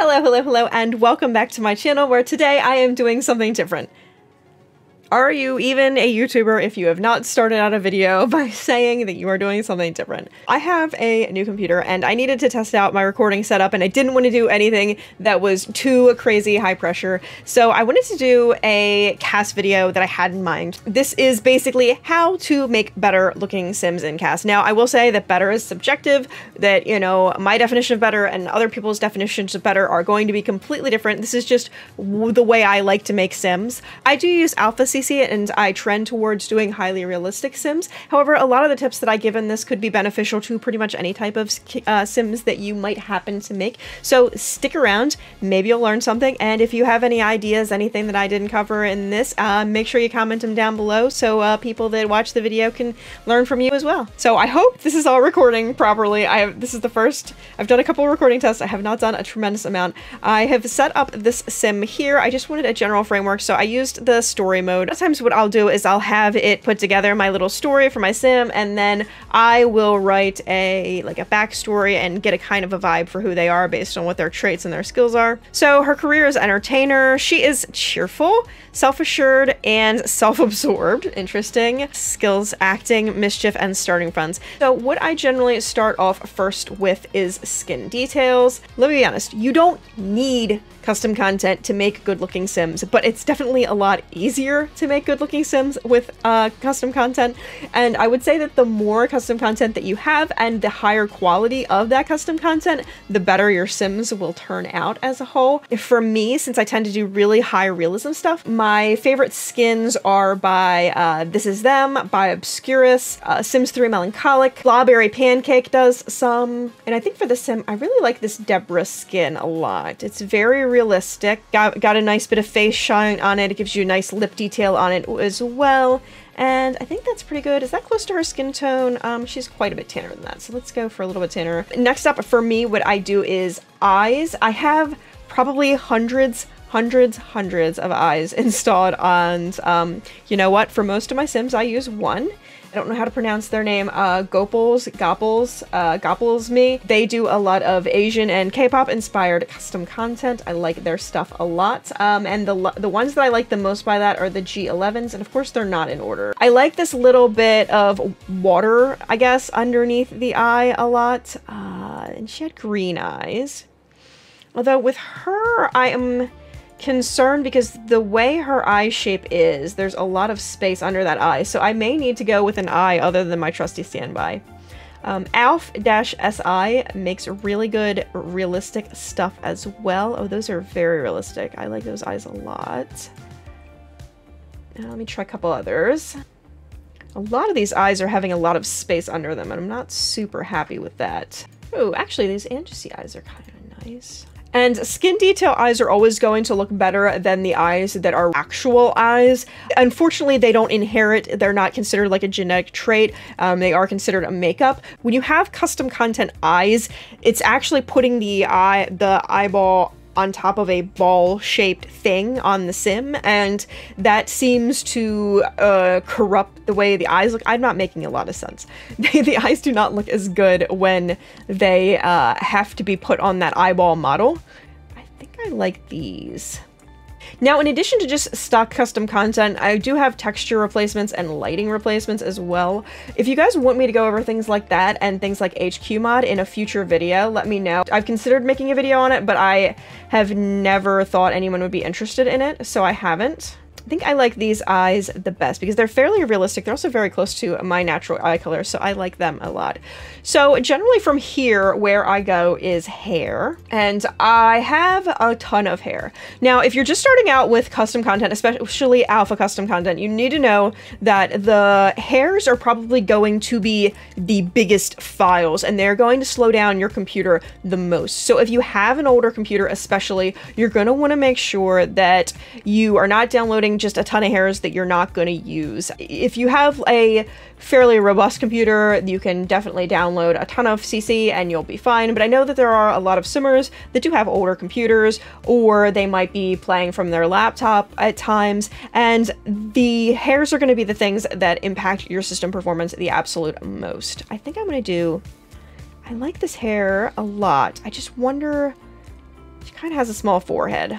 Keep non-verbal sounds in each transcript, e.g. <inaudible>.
Hello, hello, hello, and welcome back to my channel where today I am doing something different. Are you even a YouTuber if you have not started out a video <laughs> by saying that you are doing something different? I have a new computer and I needed to test out my recording setup and I didn't want to do anything that was too crazy high pressure. So I wanted to do a CAS video that I had in mind. This is basically how to make better looking Sims in CAS. Now I will say that better is subjective, that, you know, my definition of better and other people's definitions of better are going to be completely different. This is just the way I like to make Sims. I do use Alpha CC and I trend towards doing highly realistic Sims. However, a lot of the tips that I give in this could be beneficial to pretty much any type of uh, Sims that you might happen to make. So stick around, maybe you'll learn something, and if you have any ideas, anything that I didn't cover in this, uh, make sure you comment them down below so uh, people that watch the video can learn from you as well. So I hope this is all recording properly. I have, this is the first, I've done a couple recording tests, I have not done a tremendous amount. I have set up this sim here, I just wanted a general framework, so I used the story mode times what I'll do is I'll have it put together my little story for my sim and then I will write a like a backstory and get a kind of a vibe for who they are based on what their traits and their skills are. So her career is entertainer. She is cheerful, self-assured, and self-absorbed. Interesting. Skills acting, mischief, and starting funds. So what I generally start off first with is skin details. Let me be honest, you don't need custom content to make good looking Sims, but it's definitely a lot easier to make good looking Sims with uh, custom content. And I would say that the more custom content that you have and the higher quality of that custom content, the better your Sims will turn out as a whole. For me, since I tend to do really high realism stuff, my favorite skins are by uh, This Is Them, by Obscurus, uh, Sims 3 Melancholic, Blahberry Pancake does some, and I think for the Sim, I really like this Deborah skin a lot. It's very realistic. Got, got a nice bit of face shine on it. It gives you a nice lip detail on it as well. And I think that's pretty good. Is that close to her skin tone? Um, she's quite a bit tanner than that. So let's go for a little bit tanner. Next up for me, what I do is eyes. I have probably hundreds hundreds, hundreds of eyes <laughs> installed on, um, you know what, for most of my Sims I use one. I don't know how to pronounce their name, uh, Gopals, Goppels, uh, me. They do a lot of Asian and K-pop inspired custom content. I like their stuff a lot. Um, and the, the ones that I like the most by that are the G11s, and of course they're not in order. I like this little bit of water, I guess, underneath the eye a lot. Uh, and she had green eyes. Although with her, I am concerned because the way her eye shape is, there's a lot of space under that eye, so I may need to go with an eye other than my trusty standby. Um, Alf-SI makes really good realistic stuff as well. Oh, those are very realistic. I like those eyes a lot. Now, let me try a couple others. A lot of these eyes are having a lot of space under them, and I'm not super happy with that. Oh, actually, these Angissi eyes are kind of nice. And skin detail eyes are always going to look better than the eyes that are actual eyes. Unfortunately, they don't inherit, they're not considered like a genetic trait. Um, they are considered a makeup. When you have custom content eyes, it's actually putting the eye, the eyeball on top of a ball shaped thing on the sim and that seems to uh, corrupt the way the eyes look. I'm not making a lot of sense. <laughs> The eyes do not look as good when they uh, have to be put on that eyeball model. I think i like these now, in addition to just stock custom content, I do have texture replacements and lighting replacements as well. If you guys want me to go over things like that and things like HQ mod in a future video, let me know. I've considered making a video on it, but I have never thought anyone would be interested in it, so I haven't. I think I like these eyes the best because they're fairly realistic. They're also very close to my natural eye color, so I like them a lot. So generally from here, where I go is hair, and I have a ton of hair. Now, if you're just starting out with custom content, especially alpha custom content, you need to know that the hairs are probably going to be the biggest files, and they're going to slow down your computer the most. So if you have an older computer especially, you're going to want to make sure that you are not downloading just a ton of hairs that you're not going to use. If you have a fairly robust computer, you can definitely download a ton of CC and you'll be fine. But I know that there are a lot of simmers that do have older computers or they might be playing from their laptop at times. And the hairs are going to be the things that impact your system performance the absolute most. I think I'm going to do... I like this hair a lot. I just wonder She kind of has a small forehead.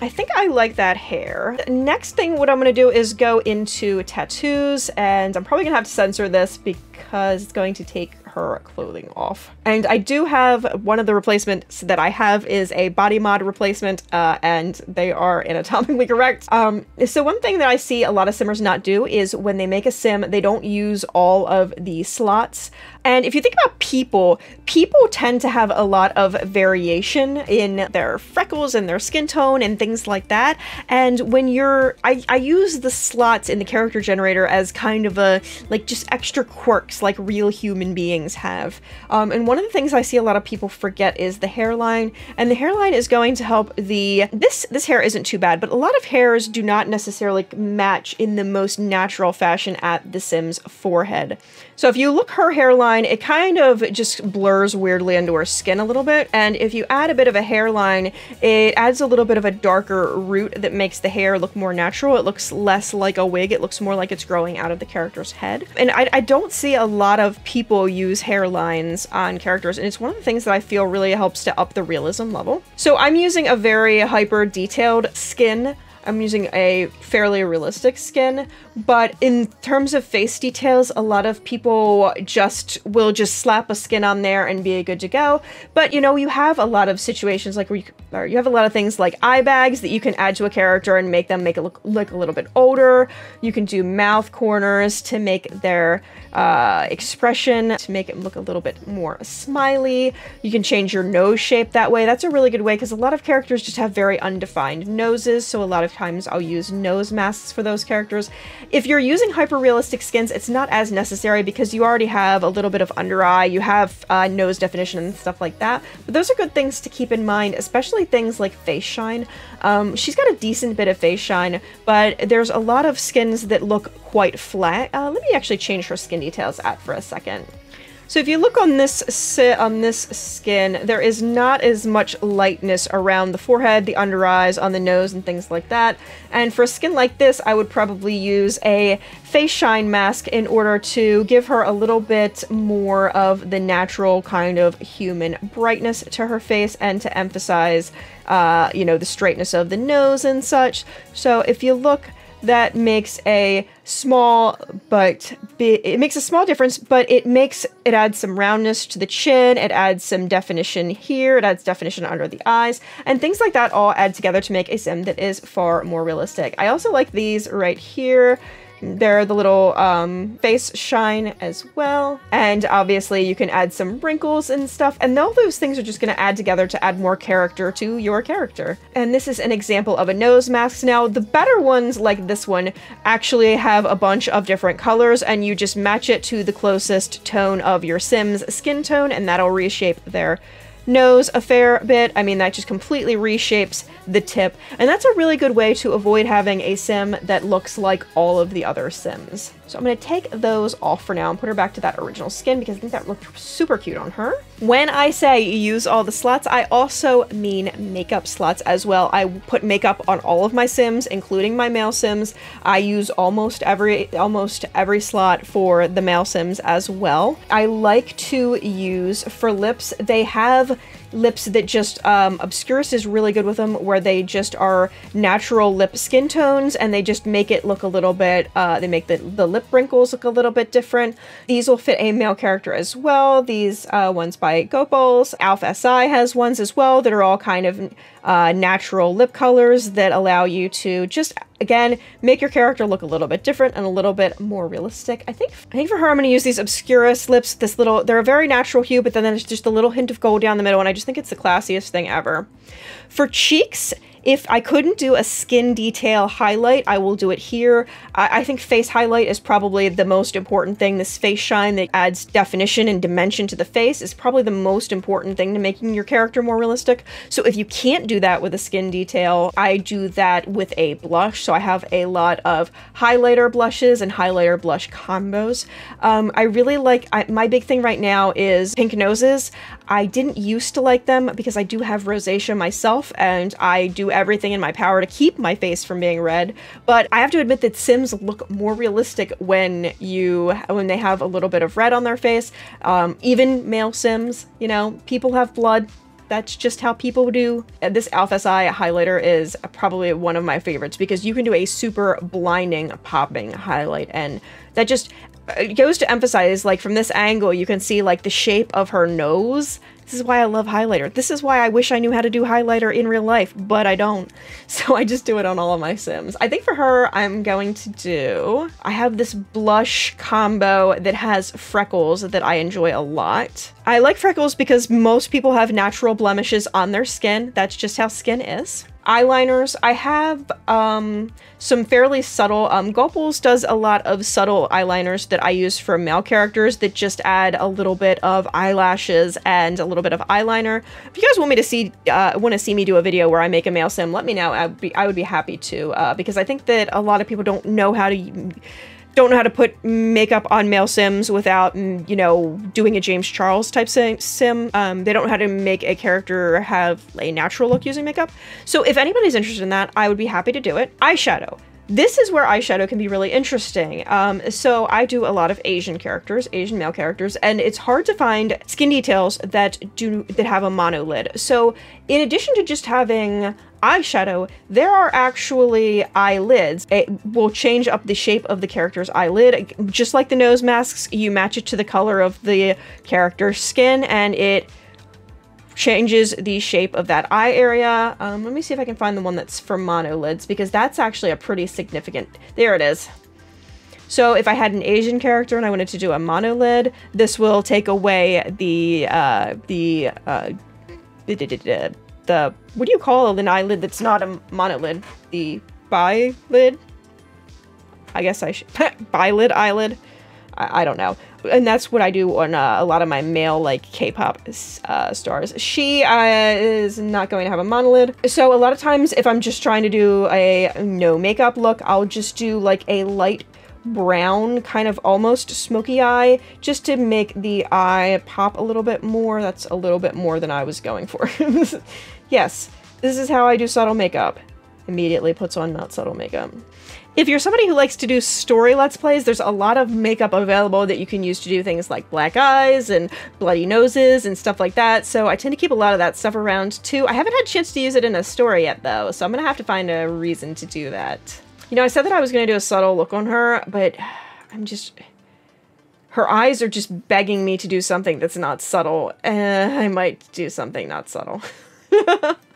I think I like that hair. Next thing what I'm to do is go into tattoos and I'm probably to have to censor this because it's going to take her clothing off. And I do have one of the replacements that I have is a body mod replacement, uh, and they are anatomically <laughs> correct. Um, so one thing that I see a lot of simmers not do is when they make a sim, they don't use all of the slots. And if you think about people, people tend to have a lot of variation in their freckles and their skin tone and things like that. And when you're, I, I use the slots in the character generator as kind of a, like just extra quirks like real human beings have. Um, and one of the things I see a lot of people forget is the hairline. And the hairline is going to help the, this, this hair isn't too bad, but a lot of hairs do not necessarily match in the most natural fashion at the Sim's forehead. So if you look her hairline, it kind of just blurs weirdly into her skin a little bit. And if you add a bit of a hairline, it adds a little bit of a darker root that makes the hair look more natural. It looks less like a wig. It looks more like it's growing out of the character's head. And I, I don't see a lot of people use hairlines on characters. And it's one of the things that I feel really helps to up the realism level. So I'm using a very hyper detailed skin I'm using a fairly realistic skin, but in terms of face details, a lot of people just will just slap a skin on there and be good to go. But you know, you have a lot of situations like where you, you have a lot of things like eye bags that you can add to a character and make them make it look, look a little bit older. You can do mouth corners to make their uh, expression to make it look a little bit more smiley. You can change your nose shape that way. That's a really good way because a lot of characters just have very undefined noses, so a lot of times I'll use nose masks for those characters. If you're using hyper-realistic skins, it's not as necessary because you already have a little bit of under eye, you have uh, nose definition and stuff like that. But those are good things to keep in mind, especially things like face shine. Um, she's got a decent bit of face shine, but there's a lot of skins that look quite flat. Uh, let me actually change her skin details at for a second. So if you look on this on this skin, there is not as much lightness around the forehead, the under eyes, on the nose, and things like that. And for a skin like this, I would probably use a face shine mask in order to give her a little bit more of the natural kind of human brightness to her face and to emphasize, uh, you know, the straightness of the nose and such. So if you look that makes a small but it makes a small difference but it makes it adds some roundness to the chin it adds some definition here it adds definition under the eyes and things like that all add together to make a sim that is far more realistic. I also like these right here they're the little um, face shine as well. And obviously you can add some wrinkles and stuff. And all those things are just going to add together to add more character to your character. And this is an example of a nose mask. Now, the better ones like this one actually have a bunch of different colors and you just match it to the closest tone of your Sim's skin tone and that'll reshape their nose a fair bit. I mean, that just completely reshapes the tip. And that's a really good way to avoid having a sim that looks like all of the other sims. So I'm going to take those off for now and put her back to that original skin because I think that looked super cute on her. When I say use all the slots, I also mean makeup slots as well. I put makeup on all of my sims, including my male sims. I use almost every almost every slot for the male sims as well. I like to use for lips, they have lips that just um, Obscurus is really good with them where they just are natural lip skin tones and they just make it look a little bit uh, they make the, the lip wrinkles look a little bit different. These will fit a male character as well. These uh, ones by Gopals Alpha SI has ones as well that are all kind of uh, natural lip colors that allow you to just again make your character look a little bit different and a little bit more realistic. I think I think for her I'm going to use these Obscurus lips. This little they're a very natural hue, but then there's just a little hint of gold down the middle, and I just think it's the classiest thing ever. For cheeks, if I couldn't do a skin detail highlight, I will do it here. I, I, think face highlight is probably the most important thing. This face shine that adds definition and dimension to the face is probably the most important thing to making your character more realistic. So if you can't do that with a skin detail, I do that with a blush. So I have a lot of highlighter blushes and highlighter blush combos. Um, I really like, I, my big thing right now is pink noses. I didn't used to like them because I do have rosacea myself and I do everything in my power to keep my face from being red. But I have to admit that Sims look more realistic when you when they have a little bit of red on their face. Um, even male Sims, you know, people have blood. That's just how people do. This Alpha SI highlighter is probably one of my favorites because you can do a super blinding popping highlight and that just it goes to emphasize like from this angle you can see like the shape of her nose this is why I love highlighter. This is why I wish I knew how to do highlighter in real life, but I don't. <laughs> So I just do it on all of my Sims. I think for her, I'm going to do... I have this blush combo that has freckles that I enjoy a lot. I like freckles because most people have natural blemishes on their skin. That's just how skin is eyeliners. I have um, some fairly subtle, um, does a lot of subtle eyeliners that I use for male characters that just add a little bit of eyelashes and a little bit of eyeliner. If you guys want me to see, uh, want to see me do a video where I make a male sim, let me know. I'd be, I would be happy to, uh, because I think that a lot of people don't know how to don't know how to put makeup on male sims without, mm, you know, doing a James Charles type sim. Um, they don't know how to make a character have a natural look using makeup. So if anybody's interested in that, I would be happy to do it. Eyeshadow. This is where eyeshadow can be really interesting. Um, so I do a lot of Asian characters, Asian male characters, and it's hard to find skin details that do that have a monolid. So in addition to just having eyeshadow, there are actually eyelids. It will change up the shape of the character's eyelid. Just like the nose masks, you match it to the color of the character's skin and it changes the shape of that eye area. Um, let me see if I can find the one that's for monolids because that's actually a pretty significant... There it is. So if I had an Asian character and I wanted to do a monolid, this will take away the, uh, the, uh, the, what do you call an eyelid that's not a monolid? The bilid? I guess I should, <laughs> bilid eyelid? I, I, don't know. And that's what I do on uh, a lot of my male, like, K-pop uh, stars. She uh, is not going to have a monolid. So a lot of times if I'm just trying to do a no makeup look, I'll just do, like, a light brown, kind of almost smoky eye, just to make the eye pop a little bit more. That's a little bit more than I was going for. <laughs> yes, this is how I do subtle makeup. Immediately puts on not subtle makeup. If you're somebody who likes to do story Let's Plays, there's a lot of makeup available that you can use to do things like black eyes and bloody noses and stuff like that, so I tend to keep a lot of that stuff around too. I haven't had a chance to use it in a story yet though, so I'm gonna have to find a reason to do that. You know, I said that I was to do a subtle look on her, but I'm just... Her eyes are just begging me to do something that's not subtle. Uh, I might do something not subtle. <laughs>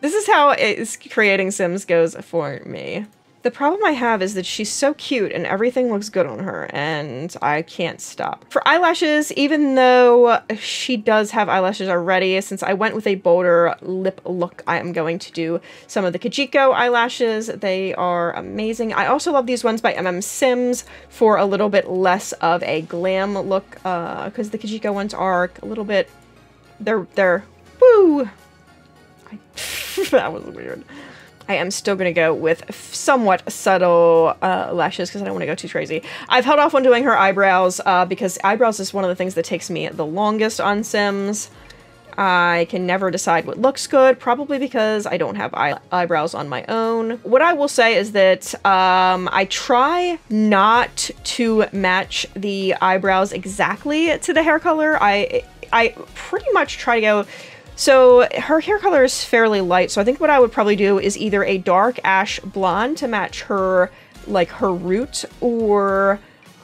this is how it's creating Sims goes for me. The problem I have is that she's so cute and everything looks good on her and I can't stop. For eyelashes, even though she does have eyelashes already, since I went with a bolder lip look, I am going to do some of the Kijiko eyelashes. They are amazing. I also love these ones by MM Sims for a little bit less of a glam look because uh, the Kijiko ones are a little bit, they're, they're, woo! <laughs> That was weird. I am still going to go with somewhat subtle uh, lashes because I don't want to go too crazy. I've held off on doing her eyebrows uh, because eyebrows is one of the things that takes me the longest on Sims. I can never decide what looks good, probably because I don't have eye eyebrows on my own. What I will say is that um, I try not to match the eyebrows exactly to the hair color. I, I pretty much try to go so her hair color is fairly light, so I think what I would probably do is either a dark ash blonde to match her, like her root, or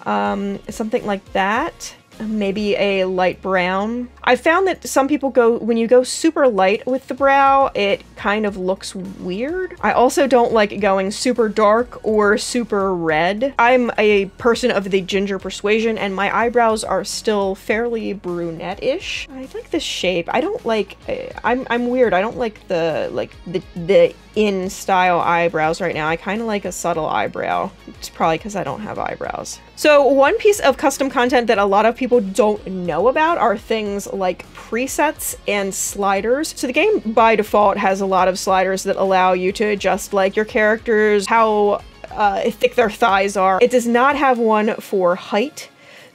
um, something like that maybe a light brown. I found that some people go, when you go super light with the brow, it kind of looks weird. I also don't like going super dark or super red. I'm a person of the ginger persuasion and my eyebrows are still fairly brunette-ish. I like the shape. I don't like, eh, I'm, I'm weird. I don't like the, like the, the in style eyebrows right now. I kind of like a subtle eyebrow. It's probably because I don't have eyebrows. So one piece of custom content that a lot of people don't know about are things like presets and sliders. So the game by default has a lot of sliders that allow you to adjust like your characters, how uh, thick their thighs are. It does not have one for height.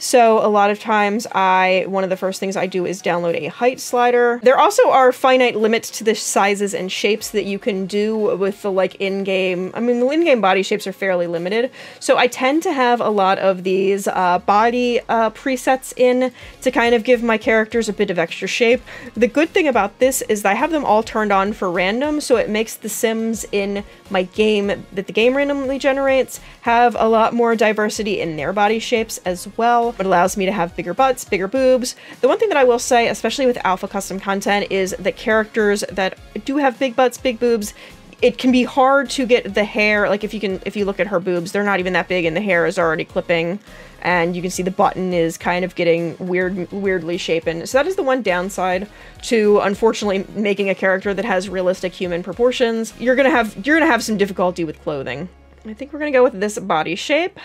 So a lot of times I, one of the first things I do is download a height slider. There also are finite limits to the sizes and shapes that you can do with the like in-game, I mean the in-game body shapes are fairly limited. So I tend to have a lot of these uh, body uh, presets in to kind of give my characters a bit of extra shape. The good thing about this is that I have them all turned on for random, so it makes the Sims in my game that the game randomly generates have a lot more diversity in their body shapes as well. It allows me to have bigger butts, bigger boobs. The one thing that I will say, especially with alpha custom content, is that characters that do have big butts, big boobs, it can be hard to get the hair like if you can if you look at her boobs they're not even that big and the hair is already clipping and you can see the button is kind of getting weird weirdly shapen. So that is the one downside to unfortunately making a character that has realistic human proportions. You're gonna have you're gonna have some difficulty with clothing. I think we're gonna go with this body shape.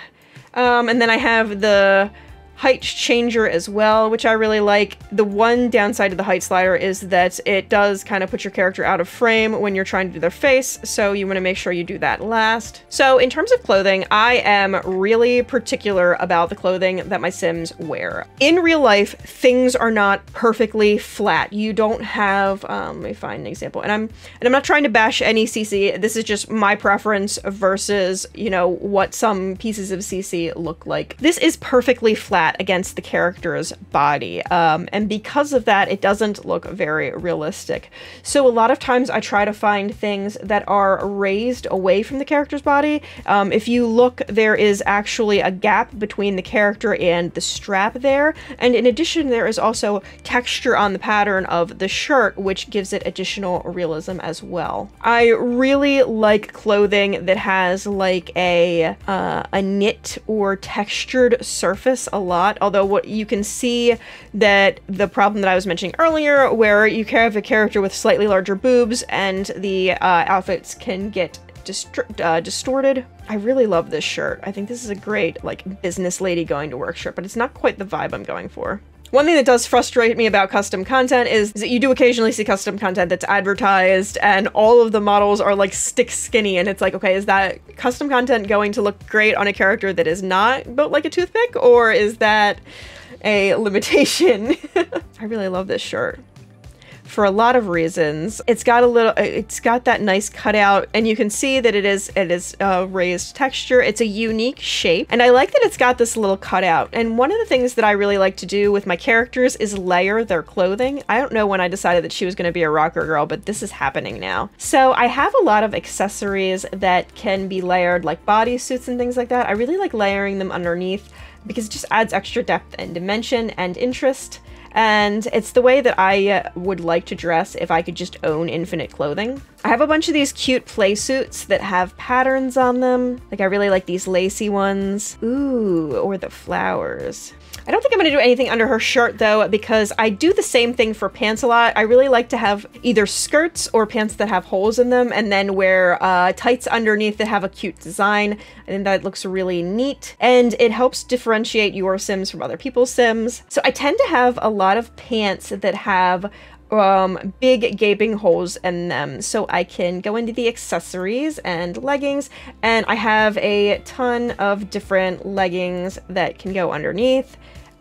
Um, and then i have the height changer as well, which I really like. The one downside of the height slider is that it does kind of put your character out of frame when you're trying to do their face, so you want to make sure you do that last. So in terms of clothing, I am really particular about the clothing that my Sims wear. In real life, things are not perfectly flat. You don't have, um, let me find an example, and I'm, and I'm not trying to bash any CC, this is just my preference versus, you know, what some pieces of CC look like. This is perfectly flat that against the character's body. Um, and because of that, it doesn't look very realistic. So a lot of times I try to find things that are raised away from the character's body. Um, if you look, there is actually a gap between the character and the strap there. And in addition, there is also texture on the pattern of the shirt, which gives it additional realism as well. I really like clothing that has like a, uh, a knit or textured surface a lot lot, although what you can see that the problem that I was mentioning earlier, where you have a character with slightly larger boobs and the uh, outfits can get uh, distorted. I really love this shirt. I think this is a great, like, business lady going to work shirt, but it's not quite the vibe I'm going for. One thing that does frustrate me about custom content is, that you do occasionally see custom content that's advertised and all of the models are like stick skinny and it's like, okay, is that custom content going to look great on a character that is not built like a toothpick or is that a limitation? <laughs> I really love this shirt for a lot of reasons. It's got a little, uh, it's got that nice cutout and you can see that it is, it is a raised texture. It's a unique shape and I like that it's got this little cutout. And one of the things that I really like to do with my characters is layer their clothing. I don't know when I decided that she was going to be a rocker girl, but this is happening now. So I have a lot of accessories that can be layered like bodysuits and things like that. I really like layering them underneath because it just adds extra depth and dimension and interest and it's the way that I uh, would like to dress if I could just own infinite clothing. I have a bunch of these cute play suits that have patterns on them. Like I really like these lacy ones. Ooh, or the flowers. I don't think I'm going to do anything under her shirt though because I do the same thing for pants a lot. I really like to have either skirts or pants that have holes in them and then wear uh, tights underneath that have a cute design. I think that looks really neat and it helps differentiate your Sims from other people's Sims. So I tend to have a lot of pants that have um, big gaping holes in them so I can go into the accessories and leggings and I have a ton of different leggings that can go underneath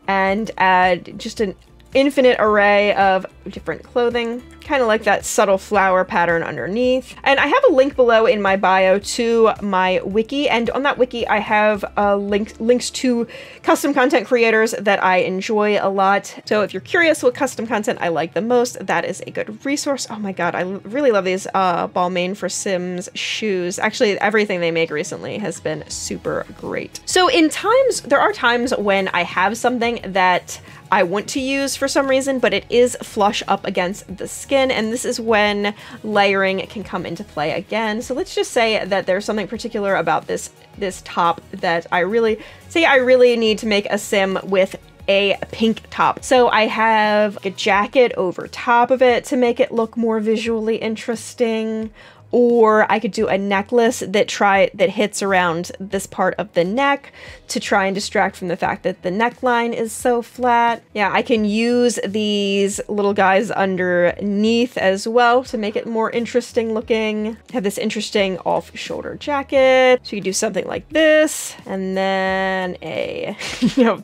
and add just an infinite array of different clothing, kind of like that subtle flower pattern underneath. And I have a link below in my bio to my wiki, and on that wiki I have uh, link links to custom content creators that I enjoy a lot. So if you're curious what custom content I like the most, that is a good resource. Oh my god, I really love these uh, Balmain for Sims shoes. Actually, everything they make recently has been super great. So in times, there are times when I have something that I want to use for some reason, but it is flush up against the skin, and this is when layering can come into play again. So let's just say that there's something particular about this this top that I really, say I really need to make a sim with a pink top. So I have a jacket over top of it to make it look more visually interesting or I could do a necklace that try that hits around this part of the neck to try and distract from the fact that the neckline is so flat. Yeah, I can use these little guys underneath as well to make it more interesting looking. Have this interesting off-shoulder jacket. So you could do something like this, and then a, <laughs> you know,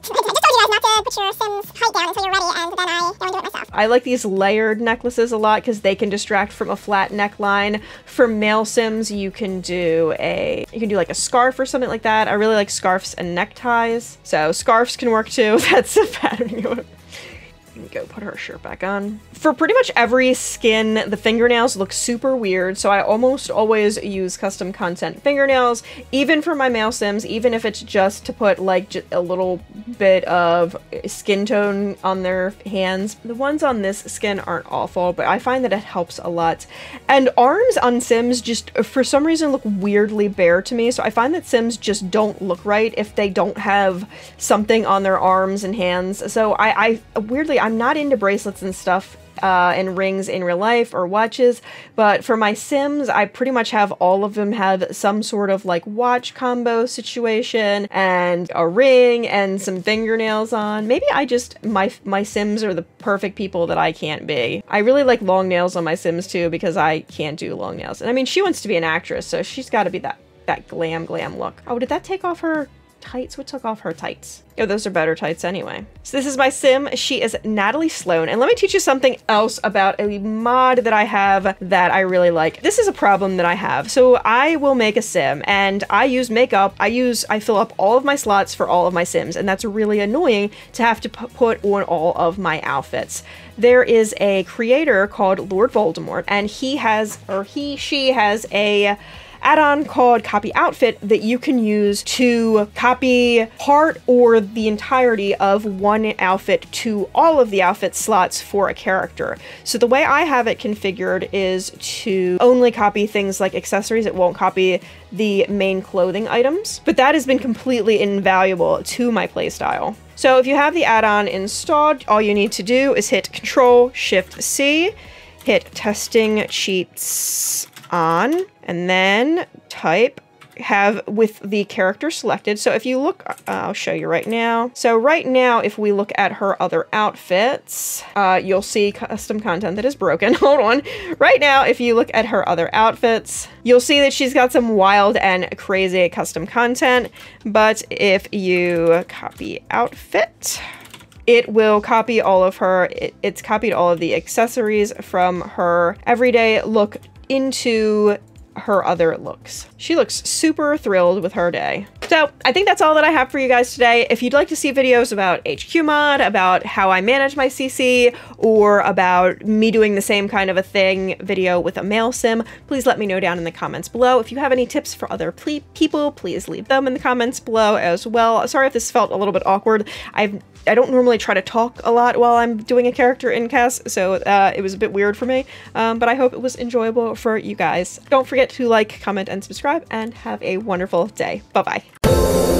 to put your Sims height down until you're ready, and then I do it myself. I like these layered necklaces a lot because they can distract from a flat neckline. For male Sims, you can do a you can do like a scarf or something like that. I really like scarves and neckties. So scarves can work too. <laughs> That's a pattern go put her shirt back on. For pretty much every skin, the fingernails look super weird, so I almost always use custom content fingernails, even for my male sims, even if it's just to put like a little bit of skin tone on their hands. The ones on this skin aren't awful, but I find that it helps a lot. And arms on sims just, for some reason, look weirdly bare to me, so I find that sims just don't look right if they don't have something on their arms and hands. So I, I weirdly, I'm not into bracelets and stuff uh, and rings in real life or watches, but for my Sims, I pretty much have all of them have some sort of like watch combo situation and a ring and some fingernails on. Maybe I just my my Sims are the perfect people that I can't be. I really like long nails on my Sims too because I can't do long nails. And I mean, she wants to be an actress, so she's got to be that that glam glam look. Oh, did that take off her tights? What took off her tights? Oh, those are better tights anyway. So this is my sim. She is Natalie Sloan. And let me teach you something else about a mod that I have that I really like. This is a problem that I have. So I will make a sim and I use makeup. I use, I fill up all of my slots for all of my sims. And that's really annoying to have to put on all of my outfits. There is a creator called Lord Voldemort and he has, or he, she has a add-on called Copy Outfit that you can use to copy part or the entirety of one outfit to all of the outfit slots for a character. So the way I have it configured is to only copy things like accessories. It won't copy the main clothing items, but that has been completely invaluable to my playstyle. So if you have the add-on installed, all you need to do is hit Control Shift C, hit testing cheats on and then type have with the character selected. So if you look, uh, I'll show you right now. So right now, if we look at her other outfits, uh, you'll see custom content that is broken. <laughs> Hold on. Right now, if you look at her other outfits, you'll see that she's got some wild and crazy custom content. But if you copy outfit, it will copy all of her, it, it's copied all of the accessories from her everyday look into her other looks. She looks super thrilled with her day. So I think that's all that I have for you guys today. If you'd like to see videos about HQ mod, about how I manage my CC, or about me doing the same kind of a thing video with a male sim, please let me know down in the comments below. If you have any tips for other people, please leave them in the comments below as well. Sorry if this felt a little bit awkward. I've I don't normally try to talk a lot while I'm doing a character in CAS, so uh, it was a bit weird for me, um, but I hope it was enjoyable for you guys. Don't forget to like, comment, and subscribe, and have a wonderful day. Bye-bye.